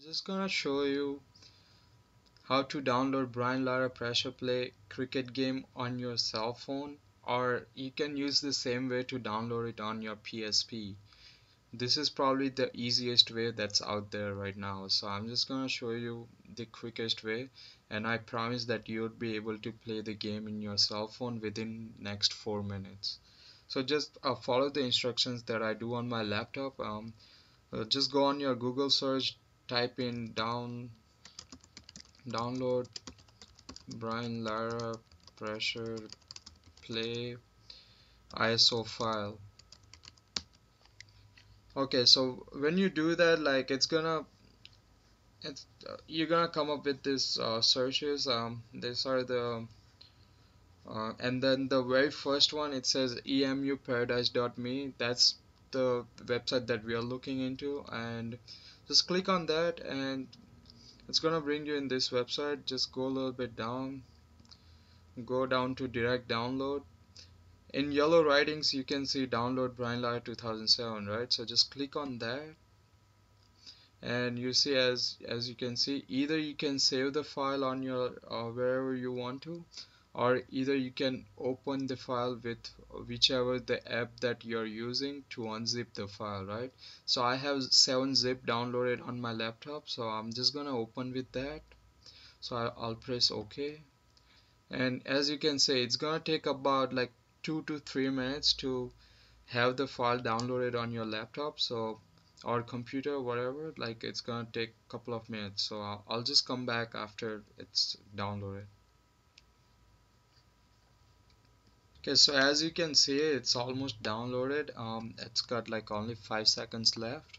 just gonna show you how to download Brian Lara Pressure Play cricket game on your cell phone or you can use the same way to download it on your PSP. This is probably the easiest way that's out there right now. So I'm just gonna show you the quickest way and I promise that you'll be able to play the game in your cell phone within next 4 minutes. So just uh, follow the instructions that I do on my laptop. Um, uh, just go on your Google search type in down download Brian Lara pressure play ISO file. Okay so when you do that like it's gonna it's uh, you're gonna come up with this uh, searches um, these are the uh, and then the very first one it says emuparadise.me that's the website that we are looking into and just click on that and it's gonna bring you in this website. Just go a little bit down. Go down to direct download. In yellow writings you can see download Brian Lara 2007 right? So just click on that. And you see as as you can see either you can save the file on your uh, wherever you want to or either you can open the file with whichever the app that you're using to unzip the file right? So I have 7-zip downloaded on my laptop so I'm just gonna open with that. So I'll press OK. And as you can see it's gonna take about like two to three minutes to have the file downloaded on your laptop so or computer whatever like it's gonna take a couple of minutes. So I'll, I'll just come back after it's downloaded okay so as you can see it's almost downloaded. Um, it's got like only five seconds left.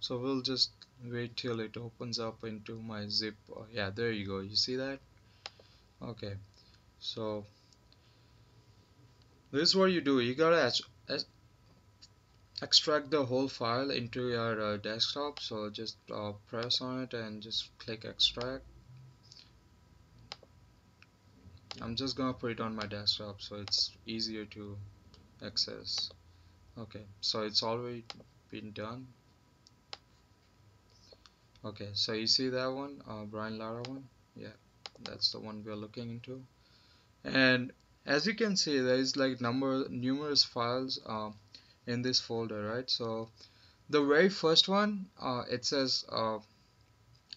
So we'll just wait till it opens up into my zip. Oh, yeah there you go. You see that? Okay. So this is what you do. You gotta extract the whole file into your uh, desktop. So just uh, press on it and just click extract I'm just gonna put it on my desktop so it's easier to access. Okay so it's already been done. Okay so you see that one uh, Brian Lara one? Yeah that's the one we're looking into. And as you can see there is like number numerous files uh, in this folder right? So the very first one uh, it says uh,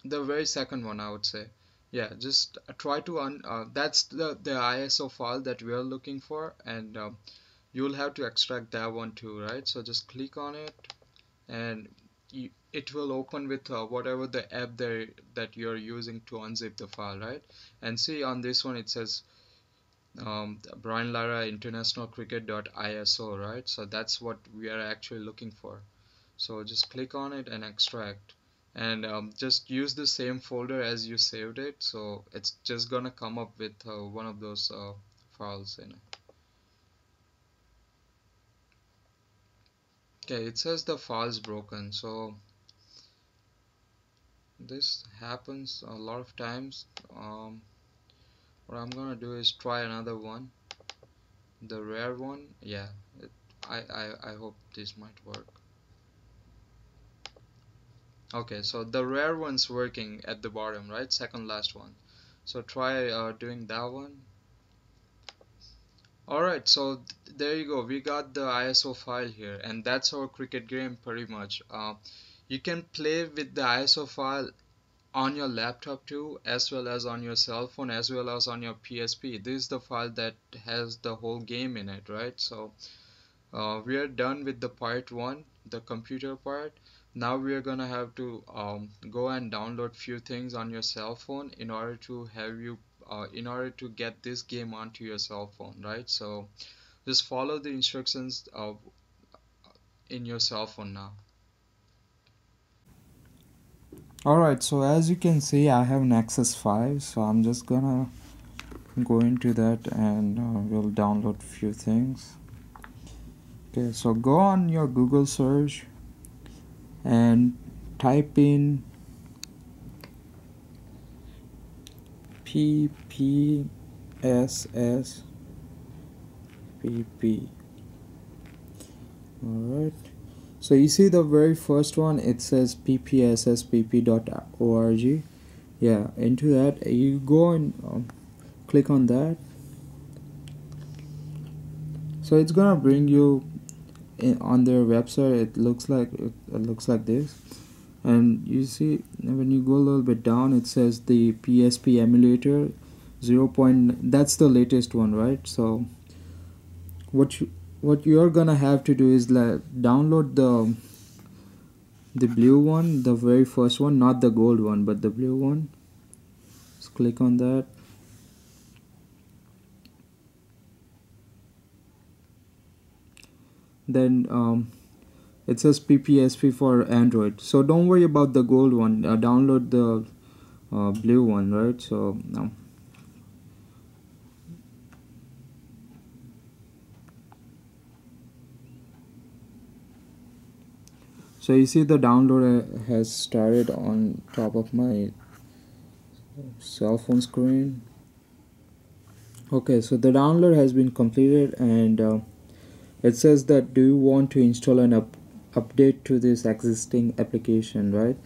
the very second one I would say yeah just try to un uh, that's the the ISO file that we are looking for and um, you'll have to extract that one too right? So just click on it and you, it will open with uh, whatever the app there that you're using to unzip the file right? And see on this one it says um, Brian Lara International Cricket.iso right? So that's what we are actually looking for. So just click on it and extract and um, just use the same folder as you saved it so it's just gonna come up with uh, one of those uh, files in it. Okay it says the files broken so this happens a lot of times. Um, what I'm gonna do is try another one. The RAR one? Yeah it, I, I, I hope this might work okay so the RAR one's working at the bottom right? Second last one. So try uh, doing that one. Alright so th there you go. We got the ISO file here and that's our cricket game pretty much. Uh, you can play with the ISO file on your laptop too as well as on your cell phone as well as on your PSP this is the file that has the whole game in it right? So uh, we are done with the part one the computer part now we are gonna have to um, go and download few things on your cell phone in order to have you uh, in order to get this game onto your cell phone right? So just follow the instructions uh, in your cell phone now. Alright so as you can see I have Nexus 5 so I'm just gonna go into that and uh, we'll download few things okay so go on your Google search and type in PPSS PP alright. So you see the very first one it says ppsspp.org yeah into that you go and um, click on that. So it's gonna bring you on their website it looks like it, it looks like this. And you see when you go a little bit down it says the PSP emulator 0. Point, that's the latest one right? So what you what you're gonna have to do is like download the the blue one the very first one not the gold one but the blue one. Just click on that then um, it says PPSP for Android. So don't worry about the gold one. Uh, download the uh, blue one right? So now. So you see the download uh, has started on top of my cell phone screen. Okay so the download has been completed and uh, it says that do you want to install an up update to this existing application right?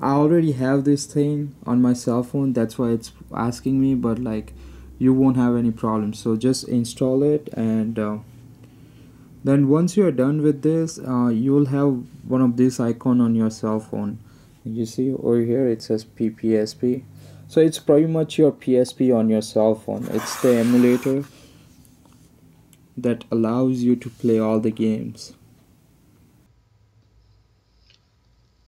I already have this thing on my cell phone that's why it's asking me but like you won't have any problems so just install it and uh, then once you're done with this uh, you'll have one of this icon on your cell phone. You see over here it says PPSP so it's pretty much your PSP on your cell phone. It's the emulator that allows you to play all the games